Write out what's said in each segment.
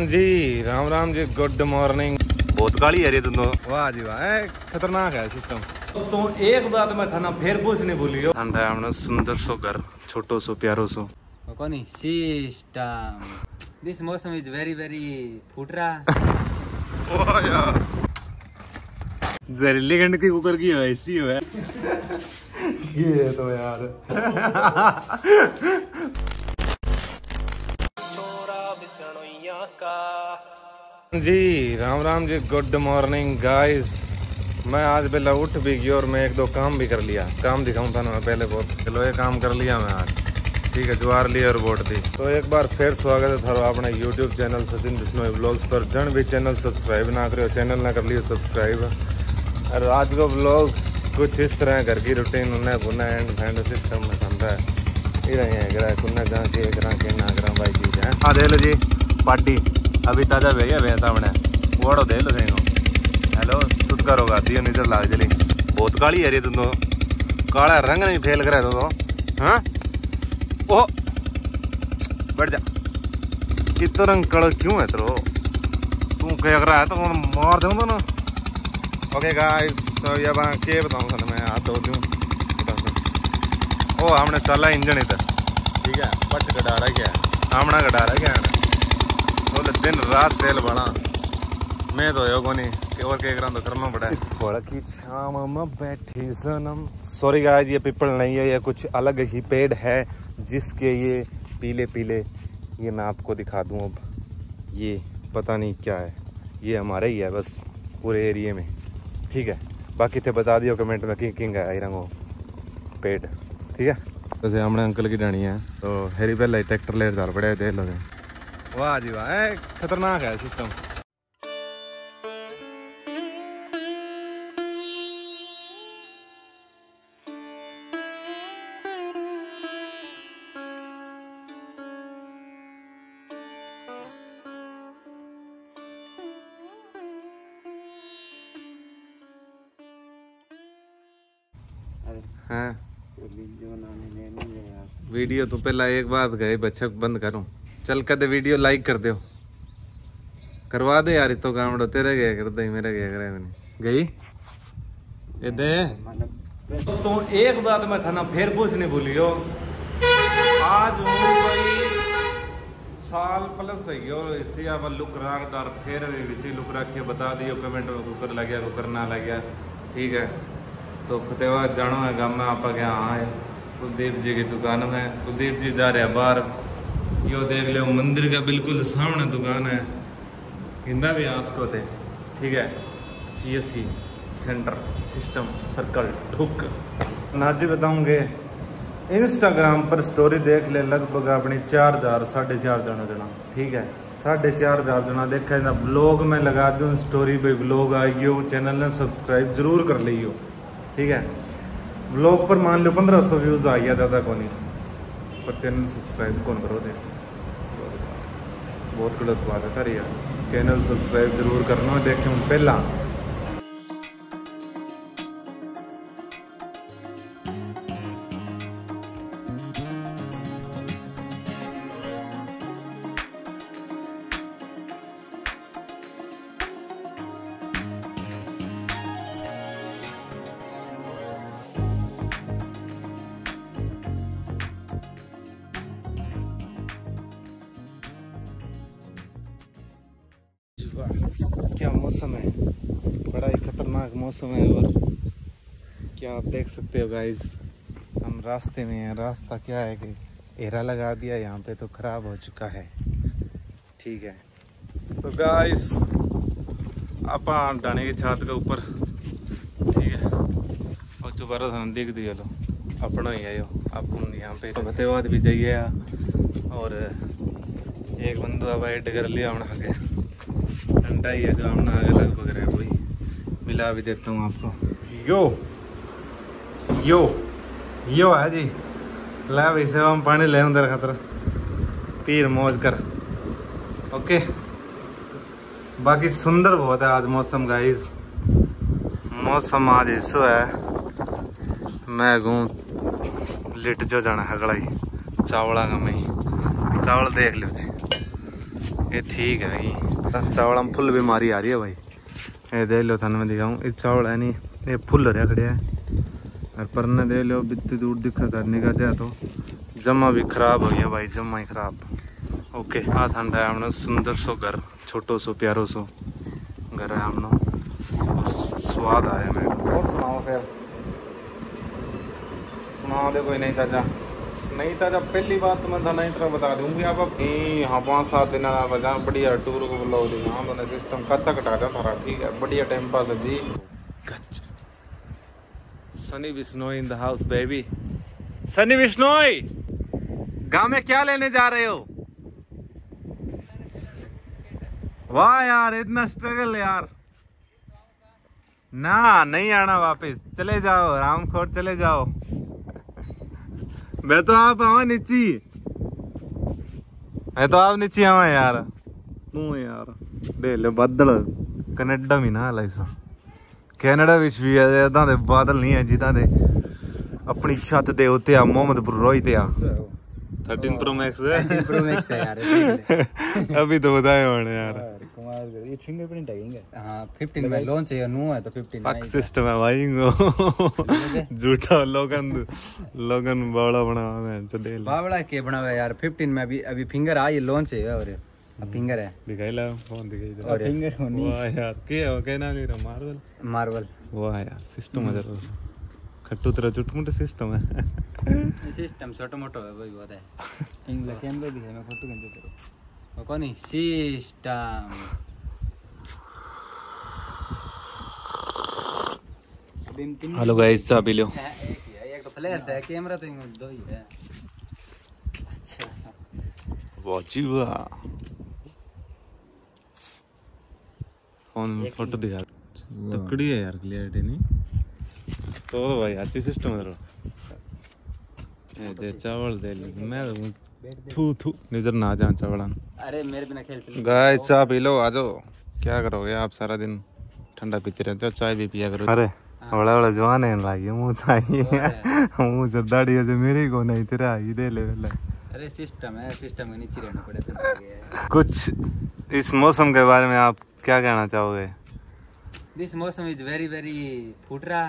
जी Ram Ram ji good morning बहुत काली है रे तुम तो। वाह जी वाह खतरनाक है सिस्टम तो एक बात मैं था ना फिर पूछने भूलियो ठंडा है। हमने सुंदर सो घर छोटो सो प्यारो सो। Koni system. This motion is very very futra. जहरीली गंड की कुकर की है ऐसी है। ये तो यार। जी, Ram Ram ji good morning guys मैं आज पहले उठ भी गया और मैं एक दो काम भी कर लिया। काम दिखाऊँ था ना, मैं पहले बहुत चलो ये काम कर लिया मैं आज। ठीक है ज्वार लिया और वोट दी। तो एक बार फिर स्वागत है थारो अपने YouTube channel Sachin Bishnoi blogs पर। जन भी चैनल सब्सक्राइब ना करियो, चैनल ना कर लियो सब्सक्राइब और आज का ब्लॉग कुछ इस तरह घर की रूटीन उन्हें गुना एंड फैंड सिस्टम में समझा। है ये रही है ग्रह कुन्ना जहाँ के करा के ना करा भाई चीज़ है। हाँ दे लो जी। पार्टी अभी ताज़ा भैया भैया सामने। वोड़ो दे लो सही हेलो छुटकार होगा दियो नज़र लाग चली बहुत काली है रे तुम तो काला रंग नहीं फेल करे तो, तो हाँ? ओ! बैठ जा। इतना रंग कड़ क्यों है तेरो? तू कर रहा है तो मार दूँगा ना? ओके गाइस तो ये बात के बताऊँ सन मैं? हाथ धो दूँ। ओ हमने चला इंजन इधर। ठीक है पट कटा रहा क्या हमने कटा रहा क्या है? बोले दिन रात तेल बना मैं तो यो कोनी कि और के करा तो करना पड़ा है की छाम में बैठी सनम। सॉरी गाइस ये पिपल नहीं है ये कुछ अलग ही पेड़ है जिसके ये पीले पीले ये मैं आपको दिखा दूँ अब। ये पता नहीं क्या है ये हमारा ही है बस पूरे एरिया में। ठीक है बाकी थे बता दियो कमेंट में किंग किंग है रंगो पेड़। ठीक है? वैसे हमने अंकल की डाणी है तो हेरी पहले ट्रैक्टर ले चल पड़े देख लो। वाह जी वाह खतरनाक है सिस्टम हाँ। वीडियो तो पहला एक बात गए बच्चा बंद करो। चल कदे वीडियो लाइक कर दो करवा दे यार तो काम तेरे गया कर दे मेरे गया करे गई? ये दे। तो एक बात मैं था ना फिर पूछने भूलियो। आज साल प्लस है गयो इसी अब लुक डार फिर इसी लुक रखिए बता दियो कमेंट में कुकर लग गया कुकर ना लग गया ठीक है? तो फतेवा जानो है गाँव में आप क्या हाँ कुलदीप जी की दुकान में। कुलदीप जी जा रहे हैं बाहर। यो देख लो मंदिर का बिल्कुल सामने दुकान है। हिंदा भी आस को थे। ठीक है? C S C centre system circle ठुक नाजी बताऊँगे इंस्टाग्राम पर स्टोरी देख ले, लगभग अपनी चार हज़ार, साढ़े चार जना जना। ठीक है? साढ़े चार हज़ार जना देखा ना ब्लॉग में लगा दूँ स्टोरी पे ब्लॉग आइयो चैनल ने सब्सक्राइब ज़रूर कर लियो। ठीक है? ब्लॉग पर मान लो पंद्रह सौ व्यूज़ आ गया, ज़्यादा को पर चैनल सब्सक्राइब कौन करो दे बहुत गलत बात है तारी यार। चैनल सब्सक्राइब ज़रूर करना देखे हूँ पहला। वाह, क्या मौसम है? बड़ा ही खतरनाक मौसम है और क्या आप देख सकते हो गाइस हम रास्ते में हैं रास्ता क्या है कि एरा लगा दिया यहाँ पे तो ख़राब हो चुका है। ठीक है। तो गाइस आप डाने की छत के ऊपर। ठीक है। और दोबारा थाने देख दिया लो। अपना ही है आप यहाँ पे फतेहबाद भी जाइए और एक बंदा ऐड कर लिया आगे। ठंडा ही है जो हमने आगे लगभग वही मिला भी देता हूँ आपको। यो यो यो है जी। ला भाई से हम पानी ले अंदर खतर। पीर मौज कर। ओके। बाकी सुंदर बहुत है आज मौसम गाइस मौसम आज ऐसो है। मैं गूँ लिट जो जाना है गड़ाई चावला का मैं ही। चावल देख लो ये ठीक है चावल में फुल बीमारी आ रही है भाई। ये देख लो थाने में दिखाऊँ। ये चावल है नहीं ये फुल रहा खड़े है। और परने दे लो, बित्ती दूर दिखा करने का जाए तो। जमा भी खराब हो गया भाई, जमा ही खराब। ओके हाँ ठंडा है हमने सुंदर सो घर, छोटो सो, प्यारो सो घर है हमने। स्वाद आया मेरे को। और सुनाओ फिर। सुनाओ दे कोई नहीं ताज़ा नहीं था, जब पहली बात तो मैं था नहीं तरह बता दूँगी। आप अब हाँ पाँच सात दिन आप जहाँ बढ़िया टूर को बुलाओ दी हाँ तो सिस्टम कच्चा कटा दिया थारा ठीक है। बढ़िया टाइम पास है जी। Sunny Bishnoi in the house baby Sunny Bishnoi, गाँव में क्या लेने जा रहे हो? वाह यार, इतना स्ट्रगल यार। ना, नहीं आना वापस। चले जाओ, रामखोर, चले जाओ। मैं तो आप आवा नीची मैं तो आप नीचे आवा यार तू यार दे ले ਬੱਦਲ ਕੈਨੇਡਾ ਵੀ ਨਾ ਲਾਈਸਾ ਕੈਨੇਡਾ ਵਿੱਚ ਵੀ ਇਦਾਂ ਦੇ ਬਾਦਲ ਨਹੀਂ ਹੈ ਜਿੱਦਾਂ ਦੇ ਆਪਣੀ ਛੱਤ ਦੇ ਉੱਤੇ ਆ ਮੁਹੰਮਦ ਪੁਰੋਹਿਤ ਆ 13 प्रो मैक्स है प्रो मैक्स है यार इसलिए। अभी तो बताए होने यार कर फिंगरप्रिंट है हाँ 15 में लॉन्च है न्यू है तो 15 फक सिस्टम है भाई झूठा लोगन लोगन बड़ा बना मैं चले बावड़ा के बना यार 15 में अभी अभी फिंगर आ ये लॉन्च है और फिंगर है। दिखाई ला फ़ोन दिखाई दे। और फिंगर होनी वाह यार के हो कहना नहीं रहा मार्वल मार्वल वाह यार सिस्टम है ज़रूर। खट्टू तेरा चुटमुट सिस्टम है। सिस्टम छोटा मोटा है वही बात है। इंग्लिश कैमरा भी है मैं फ़ोटो खींच तेरे कौन सिस्टम हेलो गाइस चाय पी लो एक एक तो फ्लैश है कैमरा तो दो ही है। अच्छा। वाची वाह फ़ोन में फ़ोटो दिखा। तकड़ी है यार क्लियरिटी नहीं। तो भाई अच्छी सिस्टम है ये दे चावल दे ले। मैं तो थू थू नज़र ना जा चावल अरे मेरे बिना खेल गाय चाय पी लो आ जाओ। क्या करोगे आप सारा दिन? ठंडा पीते रहते हो चाय भी पिया करो अरे बड़ा बड़ा जवान है लागी मुँह चाहिए मुँह से दाढ़ी है जो मेरी को नहीं तेरा ही दे ले ले अरे सिस्टम है सिस्टम के नीचे रहना पड़ेगा तो कुछ इस मौसम के बारे में आप क्या कहना चाहोगे दिस मौसम इज़ वेरी वेरी फुटरा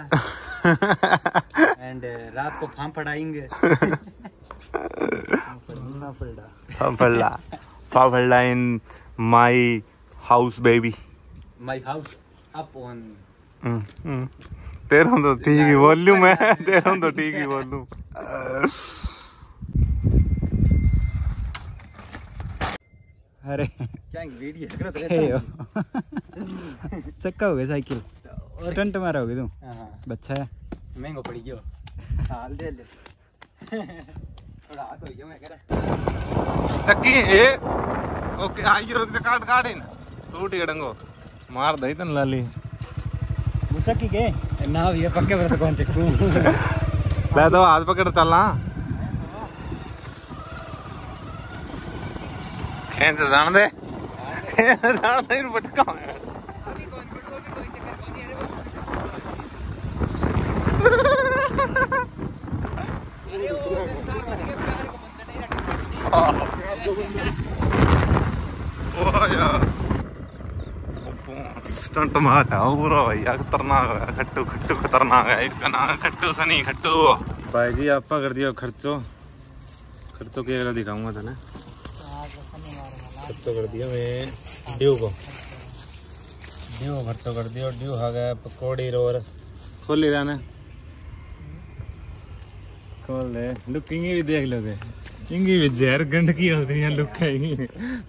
एंड रात को फाम पड़ाएँगे फाफड़ा fafda in my house baby my house up on तेरा तो ठीक ही वॉल्यूम है तेरा तो ठीक ही वॉल्यूम अरे। क्या वीडियो करो तो चक्का हो गया साइकिल। स्टंट मारा होगी तू बच्चा है। महंगो पड़ी गयो। हाल दे ले। थोड़ा हाथ हो गया मैं कह रहा। चक्की ए ओके आई रुक जा काट काट इन। टूट गडंगो मार दई तन लाली। पक्के पर तो कौन चक्कू? ले तो हाथ पकड़ चलना खेन से जान दे। जान दे इन पटका। स्टंट मार था पूरा भैया खतरनाक है, खट्टू खट्टू खतरनाक है, इसका नाम है खट्टू सनी, खट्टू। भाई जी, आप कर दियो खर्चो। खर्चो के अगला दिखाऊँगा था खर्चो कर दिया मैं। ड्यू को। ड्यू, खर्चो कर दियो, ड्यू आ गया, पकौड़ी रोर। खोल ही रहना खोल दे लुक इंगी भी देख लो इंगी भी जहर गंडकी होती है लुक है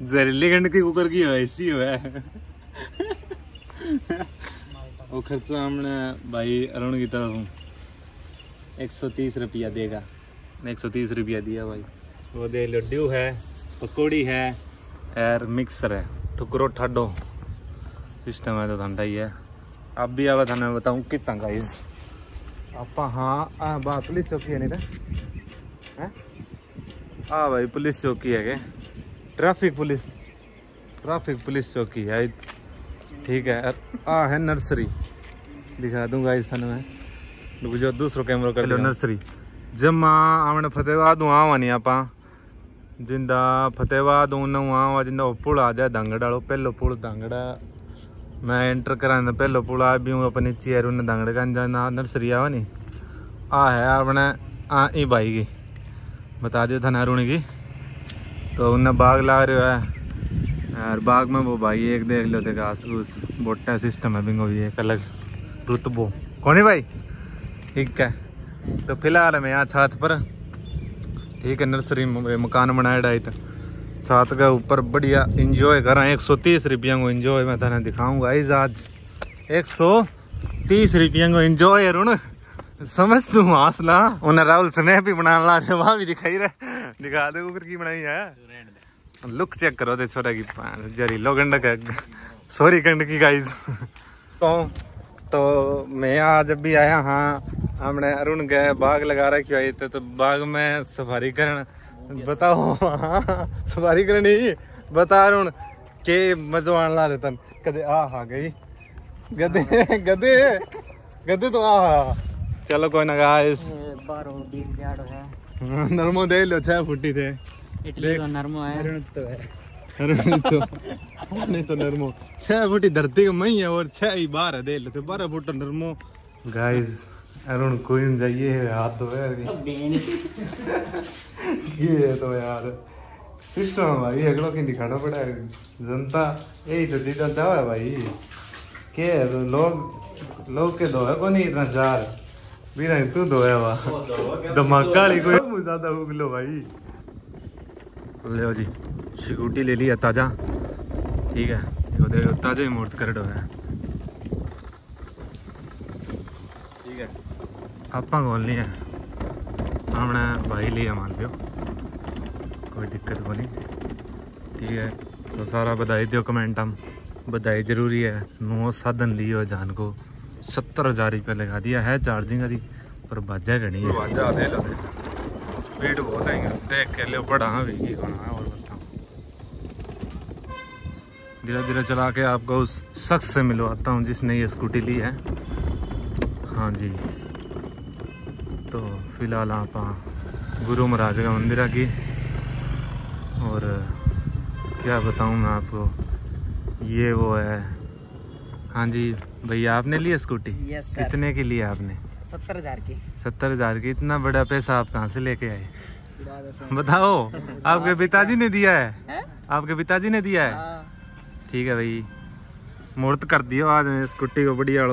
जहरीली गंडकी कुकर की हो, ऐसी हो है। वो खर्चा हमने भाई अरुण की तरफ़ हूँ एक सौ तीस रुपया देगा एक सौ तीस रुपया दिया भाई वो दे लड्डू है पकौड़ी है और मिक्सर है ठुकरो ठाडो सिस्टम है तो ठंडा ही है अब भी आवा थाने बताऊँ कितना गाइस आप हाँ बा पुलिस चौकी है नहीं हैं हाँ भाई पुलिस चौकी है के ट्रैफ़िक पुलिस ट्रैफ़िक पुलिस चौकी है ठीक है। आ है नर्सरी। दिखा दूँगा इस थाने में। रुक दूसरो कैमरा कर लो नर्सरी। जमा आवण फतेहबाद हूँ नहीं आप। ज़िंदा फतेहबाद हूँ नू आवा ज़िंदा पुल आ जाए दंगड़ा वालों पहलो पुल दंगड़ा। मैं एंटर करा पहलो पुल आ भी हूँ अपने चेयर उन्हें धांगड़े का जाना। नर्सरी आवा नहीं आ है अपने आ ई भाई की। बता दिए था नारुण की। तो उन्हें बाग ला रहे है यार, बाग में वो भाई, एक देख लो देखा घास घूस। बोटा सिस्टम है बिंगो भी एक अलग रुतबो कौन है भाई? ठीक है। तो फ़िलहाल मैं यहाँ छत पर, ठीक है नर्सरी मकान बनाया डाई था साथ के ऊपर बढ़िया इंजॉय कर। एक सौ तीस रुपया को इंजॉय मैं तेने दिखाऊँगा। इस आज एक सौ तीस रुपया को इंजॉय रुण समझ तू हौसला उन्हें राहुल स्नेह भी बना ला रहे वहाँ भी दिखाई रहे। दिखा दे ऊपर की बनाई है। लुक चेक करो दे छोरा की जहरीलो गंडक है सॉरी गंडकी गाइस तो तो मैं आज भी आया हाँ हमने अरुण गए बाग लगा रखी आई थे तो बाग में सफारी करन बताओ हाँ सफारी करनी? बता अरुण के मजो आने ला रहे तन? कदे आ हा गई? गदे गदे गदे तो आ हा। चलो कोई ना गाइस है नरमो दे लो छह फुटी थे। इटली का नरमो है तो है अरुण तो नहीं तो नरमो छह फुटी धरती का मई है और छह ही बाहर है दे तो बारह फुट नरमो गाइस अरुण कोई जाइए हाथ धोए अभी ये तो यार सिस्टम है भाई अगलो की दिखाना पड़ा है जनता यही तो चीजा दवा है भाई के तो लोग लोग के दो है को नहीं इतना चार बिना तू दो है वाह धमाका कोई ज़्यादा उगलो भाई लो जी। शिकूटी ले ली है ताज़ा। ठीक है। देखो ताज़े ही मुहूर्त कर डोया ठीक है। आप खोलनी है। हमने भाई लिया मान लो कोई दिक्कत को नहीं ठीक है। तो सारा बधाई दियो कमेंट हम। बधाई ज़रूरी है। नो साधन लियो जान को। सत्तर हज़ार रुपया लगा दिया। है चार्जिंग का पर बाजा घड़ी है। बाजा दे लो। स्पीड बहुत है देख के लियो बड़ा भी होना है और बताऊँ धीरे धीरे चला के आपको उस शख्स से मिलवाता हूँ जिसने ये स्कूटी ली है। हाँ जी। तो फ़िलहाल आप गुरु महाराज का मंदिर है की और क्या बताऊँ मैं आपको ये वो है। हाँ जी भैया आपने लिया स्कूटी? यस कितने की लिया आपने? सत्तर हज़ार की। सत्तर हज़ार की इतना बड़ा पैसा आप कहाँ से लेके आए? बताओ आपके पिताजी ने दिया है? आपके पिताजी ने दिया है? ठीक है भाई मुहूर्त कर दियो आज स्कूटी को बढ़िया